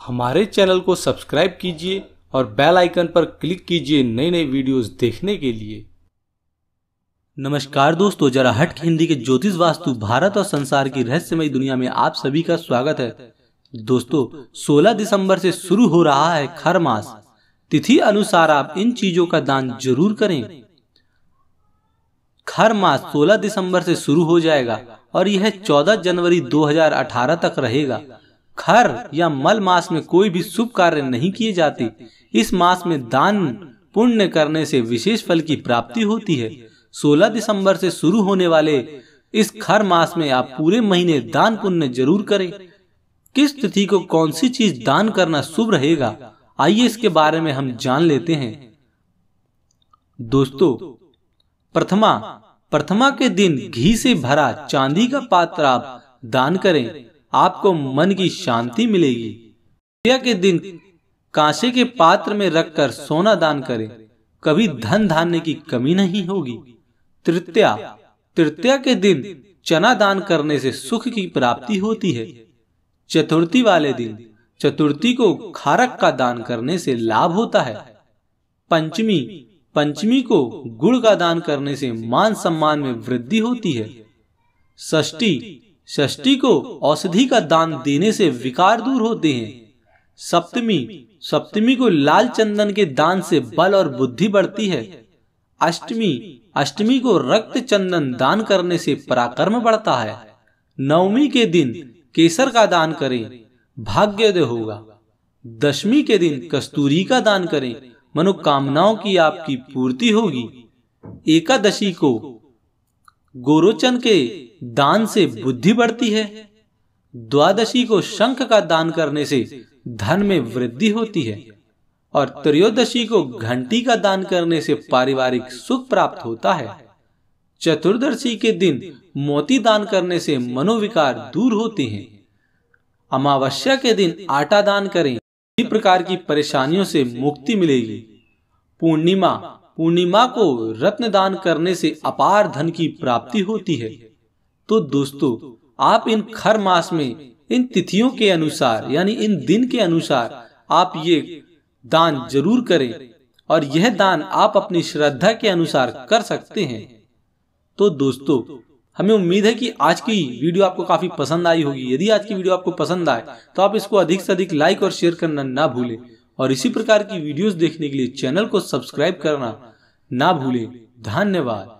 हमारे चैनल को सब्सक्राइब कीजिए और बेल आइकन पर क्लिक कीजिए नई नई वीडियोस देखने के लिए। नमस्कार दोस्तों, जरा हट हिंदी के ज्योतिष वास्तु, भारत और संसार की रहस्यमय दुनिया में आप सभी का स्वागत है। दोस्तों 16 दिसंबर से शुरू हो रहा है खर मास। तिथि अनुसार आप इन चीज़ों का दान ज़रूर करें। खर मास 16 दिसंबर से शुरू हो जाएगा और यह 14 जनवरी 2018 तक रहेगा। खर या मल मास में कोई भी शुभ कार्य नहीं किए जाते। इस मास में दान पुण्य करने से विशेष फल की प्राप्ति होती है। 16 दिसंबर से शुरू होने वाले इस खर मास में आप पूरे महीने दान पुण्य ज़रूर करें। किस तिथि को कौन सी चीज़ दान करना शुभ रहेगा, आइए इसके बारे में हम जान लेते हैं। दोस्तों, प्रथमा प्रथमा के दिन घी से भरा चांदी का पात्र आप दान करें। आपको मन की शांति मिलेगी। के दिन कांसे के पात्र में रखकर सोना दान करें। कभी धन धान्य की कमी नहीं होगी। तृतीया तृतीया के दिन चना दान करने से सुख की प्राप्ति होती है। चतुर्थी वाले दिन चतुर्थी को खारक का दान करने से लाभ होता है। पंचमी पंचमी को गुड़ का दान करने से मान सम्मान में वृद्धि होती है। षष्ठी षष्ठी को औषधि का दान देने से विकार दूर होते हैं। सप्तमी सप्तमी को लाल चंदन के दान से बल और बुद्धि बढ़ती है। अष्टमी अष्टमी को रक्त चंदन दान करने से पराक्रम बढ़ता है। नवमी के दिन केसर का दान करें, भाग्योदय होगा। दशमी के दिन कस्तूरी का दान करें, मनोकामनाओं की आपकी पूर्ति होगी। एकादशी को गोरोचन के दान से बुद्धि बढ़ती है। द्वादशी को शंख का दान करने से धन में वृद्धि होती है और त्रयोदशी को घंटी का दान करने से पारिवारिक सुख प्राप्त होता है। चतुर्दशी के दिन मोती दान करने से मनोविकार दूर होते हैं। अमावस्या के दिन आटा दान करें। इसी प्रकार की परेशानियों से मुक्ति मिलेगी। पूर्णिमा पूर्णिमा को रत्न दान करने से अपार धन की प्राप्ति होती है। तो दोस्तों, आप इन खर मास में, इन तिथियों के अनुसार, यानी इन दिन के अनुसार, आप ये दान ज़रूर करें और यह दान आप अपनी श्रद्धा के अनुसार कर सकते हैं। तो दोस्तों, हमें उम्मीद है कि आज की वीडियो आपको काफ़ी पसंद आई होगी। यदि आज की वीडियो आपको पसंद आए तो आप इसको अधिक से अधिक लाइक और शेयर करना ना भूलें। और इसी प्रकार की वीडियोस देखने के लिए चैनल को सब्सक्राइब करना ना भूलें। धन्यवाद।